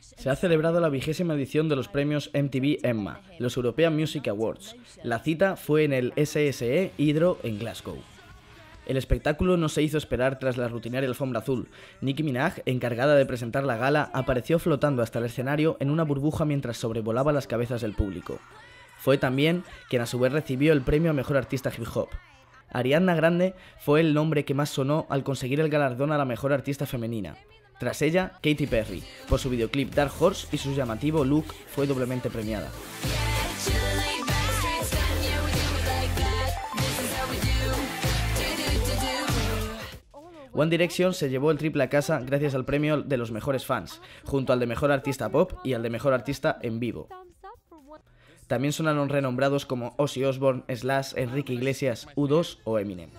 Se ha celebrado la vigésima edición de los premios MTV EMMA, los European Music Awards. La cita fue en el SSE Hydro en Glasgow. El espectáculo no se hizo esperar tras la rutinaria alfombra azul. Nicki Minaj, encargada de presentar la gala, apareció flotando hasta el escenario en una burbuja mientras sobrevolaba las cabezas del público. Fue también quien a su vez recibió el premio a Mejor Artista Hip Hop. Ariana Grande fue el nombre que más sonó al conseguir el galardón a la Mejor Artista Femenina. Tras ella, Katy Perry, por su videoclip Dark Horse y su llamativo look, fue doblemente premiada. One Direction se llevó el triple a casa gracias al premio de los mejores fans, junto al de mejor artista pop y al de mejor artista en vivo. También sonaron renombrados como Ozzy Osbourne, Slash, Enrique Iglesias, U2 o Eminem.